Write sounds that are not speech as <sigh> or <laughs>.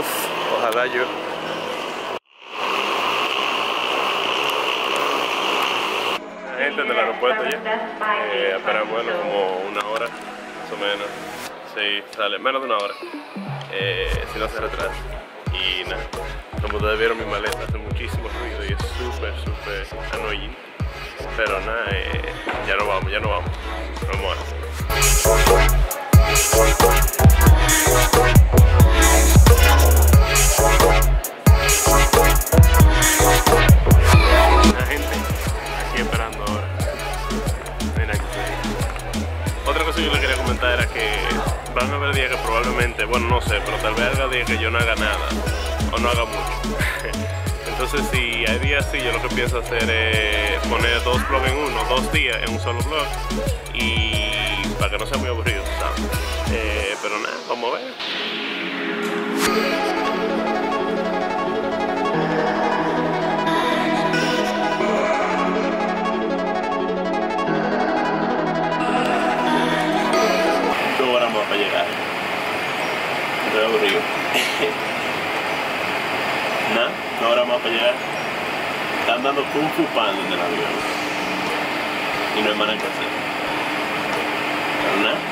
Ojalá yo. La gente en el aeropuerto ya. Eh, vuelo como una hora, más o menos. Sí, sale menos de una hora. Eh, si no se retrasa. Y nada, como ustedes vieron mi maleta hace muchísimo ruido y es súper, súper annoying. Pero nada, eh, ya no vamos, ya no vamos. Vamos cosa que yo le quería comentar era que van a haber días que probablemente, bueno no sé, pero tal vez haya días que yo no haga nada o no haga mucho. <laughs> Entonces si hay días así, yo lo que pienso hacer es poner dos vlogs en uno, dos días en un solo vlog y para que no sea muy aburrido, ¿sabes? Eh, pero nada, vamos a ver. Estoy aburrido. <laughs> Nada, dos horas más para llegar. Están dando Kung Fu Panda en el avión. Y no hay nada que hacer. Pero nada.